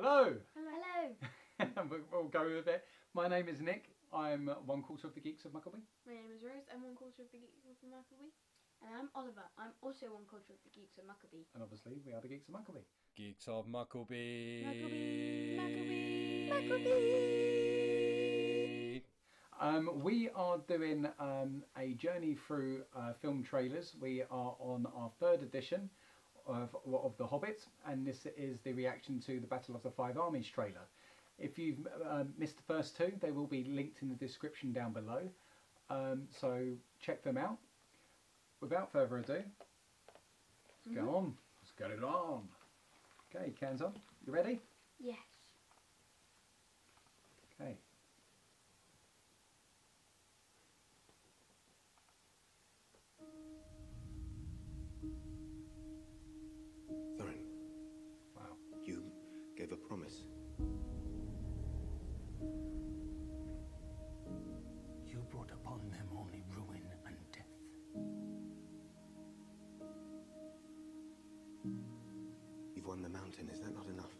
Hello! Hello. we'll we'll go with it. My name is Nick. I'm one quarter of the Geeks of Mucklebee. My name is Rose. I'm one quarter of the Geeks of Mucklebee. And I'm Oliver. I'm also one quarter of the Geeks of Mucklebee. And obviously, we are the Geeks of Mucklebee. Geeks of Mucklebee. Um, we are doing um, a journey through uh, film trailers. We are on our third edition of, of The Hobbit, and this is the reaction to the Battle of the Five Armies trailer. If you've um, missed the first two, they will be linked in the description down below. Um, so check them out. Without further ado, let's go on. Let's get it on. Okay, cans on. You ready? Yes. Okay. Won the mountain. Is that not enough?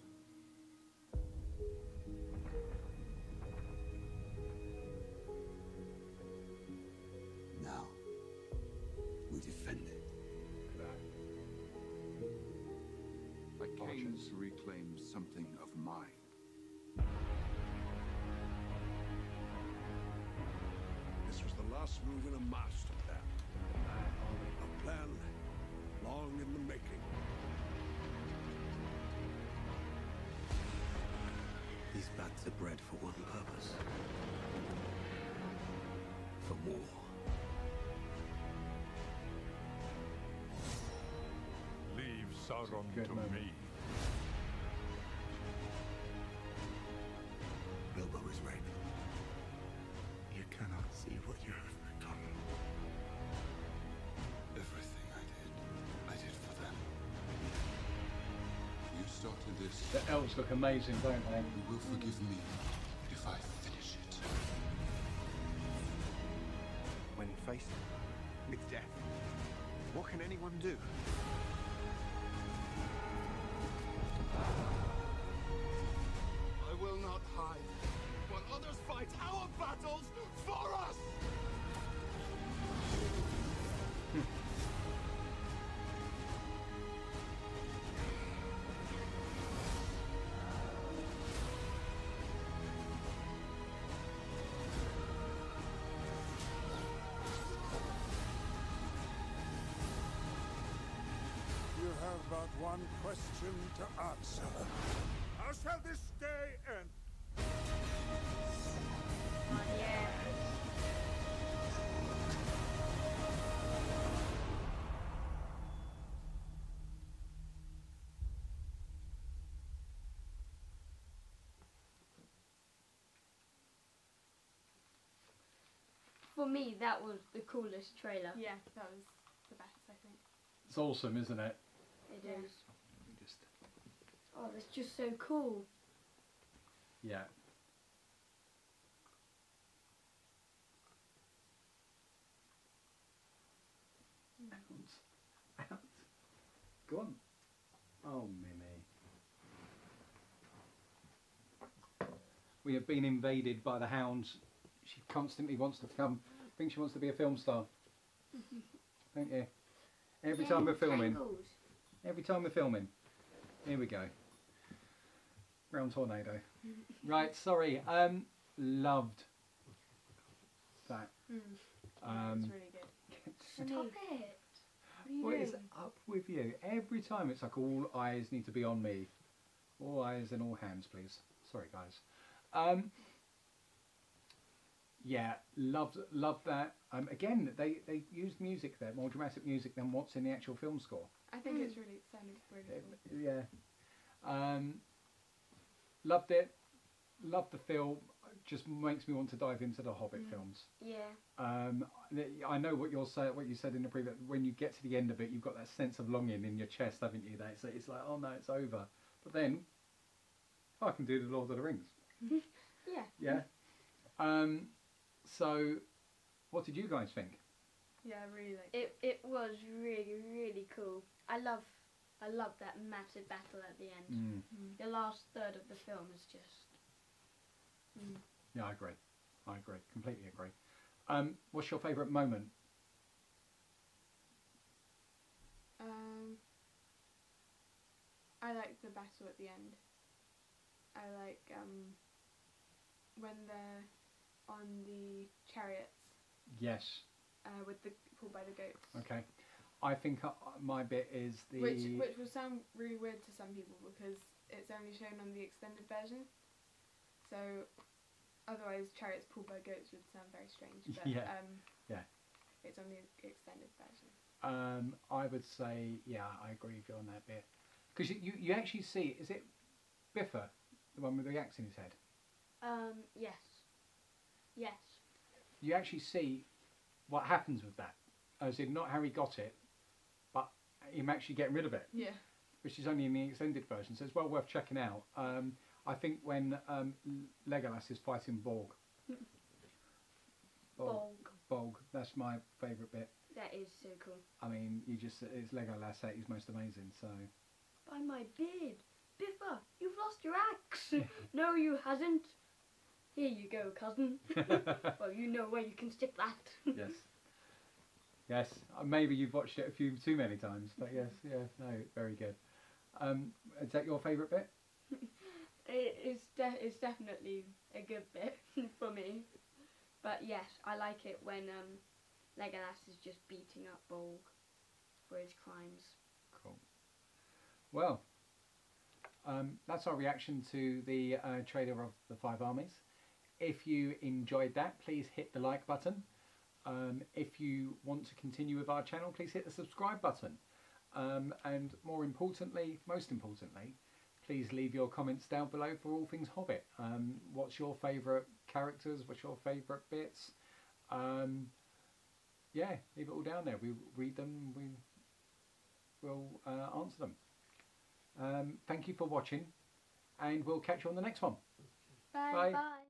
Now, we defend it. I came to reclaim something of mine. This was the last move in a master These bats are bred for one purpose. For war. Leave Sauron to me. This. The elves look amazing, don't they? You will forgive me if I finish it. When faced with death. What can anyone do? But one question to answer. How shall this day end? For me, that was the coolest trailer. Yeah, that was the best, I think. It's awesome, isn't it? It Yeah. is. Just Oh, that's just so cool. yeah. Out. Out. Go on. Oh, Mimi. We have been invaded by the hounds. She constantly wants to come. I think she wants to be a film star. Don't you? Every time we're filming. Tangles. Every time we're filming. Here we go. Round tornado. right, sorry. Um, loved that. Mm. Um, it's really good. Stop it. What are What is up with you? Every time it's like all eyes need to be on me. All eyes and all hands, please. Sorry, guys. Um, yeah, loved loved that. Um, again, they they used music there, more dramatic music than what's in the actual film score. I think it's really it sounded really cool. Yeah. Um, loved it. Loved the film. Just makes me want to dive into the Hobbit films. Yeah. Um, I know what you're saying. What you said in the previous. When you get to the end of it, you've got that sense of longing in your chest, haven't you? That it's, it's like, oh no, it's over. But then, oh, I can do the Lord of the Rings. Yeah. Yeah. Um, so, what did you guys think? Yeah, I really like It it was really really cool. I love I love that massive battle at the end. Mm. The last third of the film is just. Mm. Yeah, I agree. I agree. Completely agree. Um, what's your favourite moment? Um, I like the battle at the end. I like um, when they're on the chariots Yes. uh, with the pulled by the goats. Okay. I think uh, my bit is the. Which which will sound really weird to some people because it's only shown on the extended version. So otherwise chariots pulled by goats would sound very strange. But Yeah. um Yeah. it's on the extended version. Um, I would say, yeah, I agree with you on that bit. Because you, you, you actually see, is it Bifur, the one with the axe in his head? Um. Yes. Yes. You actually see what happens with that. As in, not how he got it, but him actually getting rid of it, Yeah. which is only in the extended version. So it's well worth checking out. Um, I think when um, Legolas is fighting Borg. Bolg. Bolg, that's my favourite bit. That is so cool. I mean, you just, it's Legolas at his most amazing, so. By my beard, Bifur, you've lost your axe. no, you hasn't. Here you go, cousin. well, you know where you can stick that. yes. Yes, uh, maybe you've watched it a few too many times, but yes, yeah, no, very good. Um, is that your favourite bit? It is de- it's definitely a good bit for me. But yes, I like it when um, Legolas is just beating up Bolg for his crimes. Cool. Well, um, that's our reaction to the uh, trailer of the Five Armies. If you enjoyed that, please hit the like button. Um, if you want to continue with our channel, please hit the subscribe button. Um, and more importantly, most importantly, please leave your comments down below for all things Hobbit. Um, what's your favourite characters? What's your favourite bits? Um, yeah, leave it all down there. We read them. We will uh, answer them. Um, thank you for watching, and we'll catch you on the next one. Bye. Bye. Bye.